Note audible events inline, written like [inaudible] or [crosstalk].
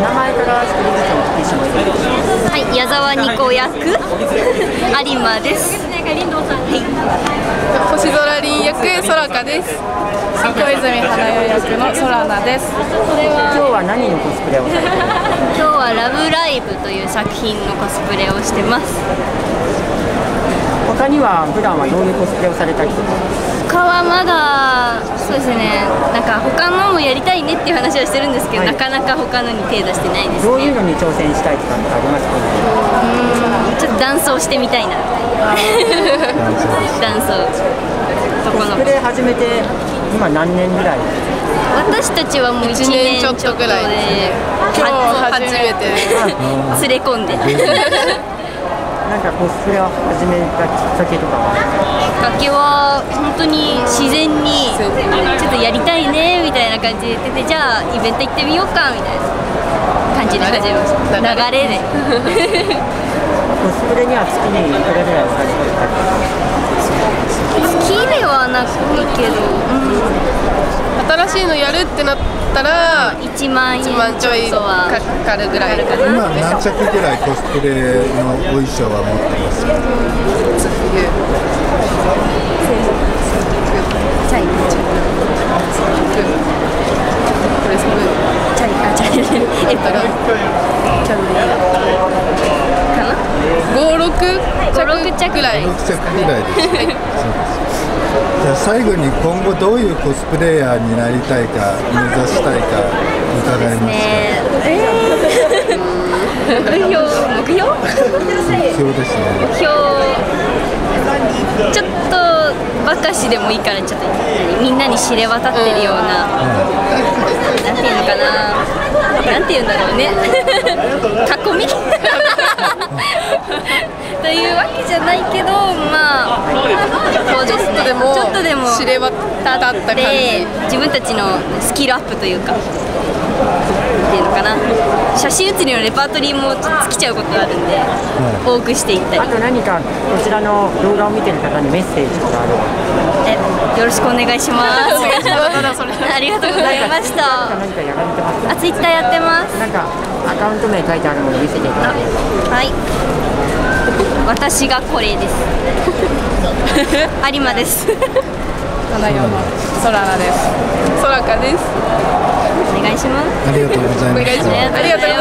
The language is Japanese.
名前から一人ずつお聞きしますはい、矢沢ニコ役有馬です。はい、星空凛役空香です小泉花代役の空菜です今日は何のコスプレをされてる今日はラブライブという作品のコスプレをしてます。他には普段はどういうコスプレをされたりとか？他はまだそうですね。か他のもやりたいねっていう話はしてるんですけど、はいなかなか他のに手出してないですどういうね。のに挑戦したいとかってありますか？ちょっとダンスをしてみたいな。ダンスを。どこのコスプレ始めて今何年ぐらい？私たちはもう1一年ちょっとぐらい今日初めて連れ込んで。[laughs] なんかコスプレを始めたきっかけとかは？けは本当に自然にちょっとやりたいねみたいな感じで言っててじゃあイベント行ってみようかみたいな感じで始めました。流れで。コスプレには月にいくらぐらいお金かかる好きではなくけど、新しいのやるってなったらうん、1万円1万ちょいちょっとは。かかるぐらい。かな今何着ぐらいコスプレのお衣装は持ってますかチャイこれすごいチャイあチャイエプロンキャンディかなー56 56着ぐらい6着ぐらい。ですそうですじゃあ最後に今後どういうコスプレイヤーになりたいか目指したいか伺いますか、ねえー、目標？目標？目標？ですね目標？ちょっとばかしでもいいからちょっとみんなに知れ渡ってるような、なんていうのかななんていうんだろうね [laughs] 囲み？[laughs] というわけじゃないけどまあちょっとでも知れ渡った感じ。で自分たちのスキルアップというか。っていうのかな。写真写りのレパートリーもちょっと尽きちゃうことがあるんで、多くしていったり。あと何かこちらの動画を見てる方にメッセージとかあれば。えよろしくお願いします。[laughs] ありがとうございました。何かやられてます？かあツイッターやってます。なんかアカウント名書いてあるもの見せていただいて。はい。私がこれです。[laughs] 有馬です。花代の空菜です。空香ですありがとうございました